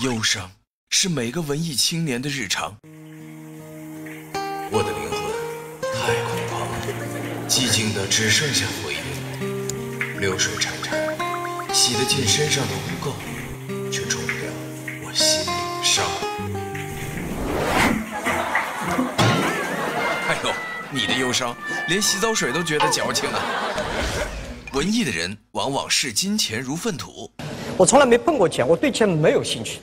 忧伤是每个文艺青年的日常。我的灵魂太空旷，寂静的只剩下回忆，流水潺潺，洗得尽身上的污垢，却冲不掉我心里的伤。哎呦，你的忧伤连洗澡水都觉得矫情啊！文艺的人往往视金钱如粪土。我从来没碰过钱，我对钱没有兴趣。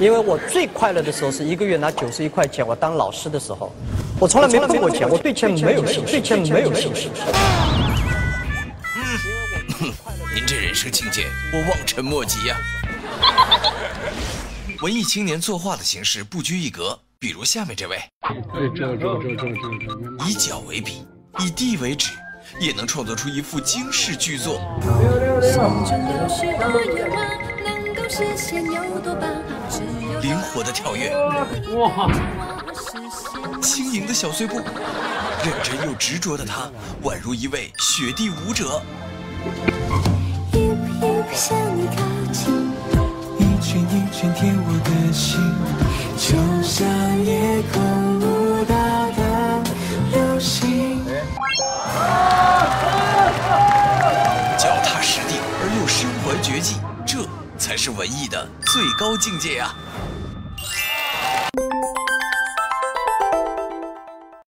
因为我最快乐的时候是一个月拿九十一块钱，我当老师的时候，我从来没碰过钱，我对钱没有兴趣，对钱没有兴趣。嗯，您这人生境界，我望尘莫及呀。文艺青年作画的形式不拘一格，比如下面这位，以脚为笔，以地为纸，也能创作出一幅惊世巨作。灵活的跳跃，哇！轻盈的小碎步，认真又执着的他，宛如一位雪地舞者。一圈一圈贴我的心，就像夜空舞蹈的流星。脚踏实地而又身怀绝技，这才是文艺的最高境界啊！